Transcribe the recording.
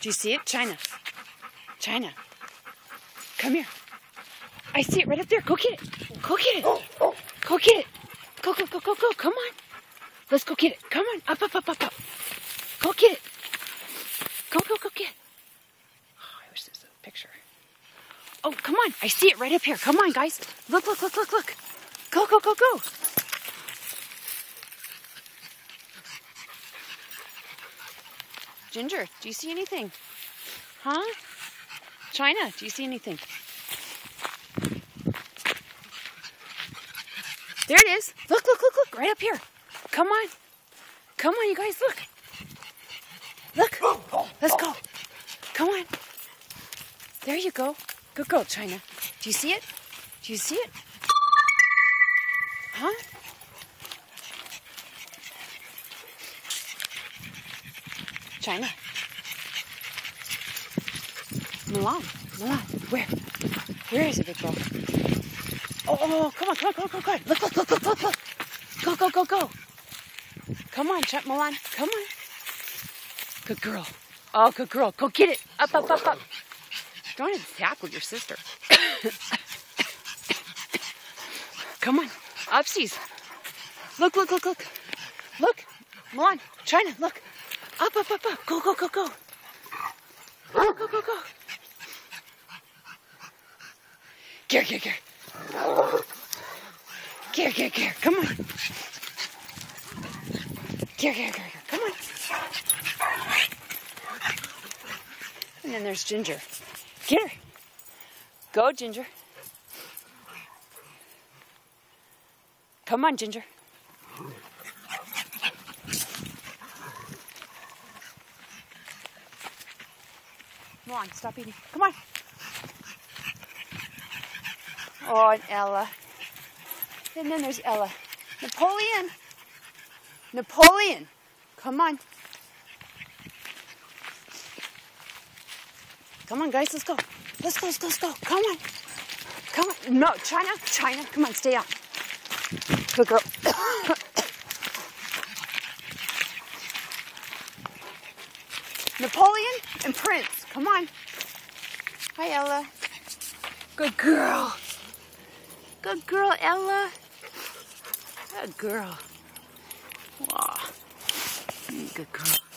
Do you see it? Chynna. Chynna. Come here. I see it right up there. Go get it. Go get it. Go get it. Go, go, go, go, go. Come on. Let's go get it. Come on. Up, up, up, up, up. Go get it. Go, go, go get it. Oh, I wish there was a picture. Oh, come on. I see it right up here. Come on, guys. Look, look, look, look, look. Go, go, go, go. Ginger, do you see anything? Huh? Chynna, do you see anything? There it is. Look, look, look, look, right up here. Come on. Come on, you guys, look. Look. Let's go. Come on. There you go. Good girl, Chynna. Do you see it? Do you see it? Huh? Chynna. Milan. Milan. Where? Where is it, girl? Oh, oh, oh come on, come on, come on, come on. Look, look, look, look, look, look. Go, go, go, go. Come on, Chuck Milan. Come on. Good girl. Oh, good girl. Go get it. Up, up, up, up. Don't tackle your sister. come on. Upsies. Look, look, look, look. Look. Milan. Chynna, look. Up, up, up, up. Go, go, go, go. Go, go, go, go. Here, here, here. Here, here, here. Come on. Here, here, here, here. Come on. And then there's Ginger. Get her. Go, Ginger. Come on, Ginger. Come on, stop eating. Come on. Oh, and Ella. And then there's Ella. Napoleon. Napoleon. Come on. Come on, guys, let's go. Let's go, let's go, let's go. Come on. Come on. No, Chynna, Chynna. Come on, stay out. Good girl. Napoleon and Prince. Come on. Hi, Ella. Good girl. Good girl, Ella. Good girl. Wow. Good girl.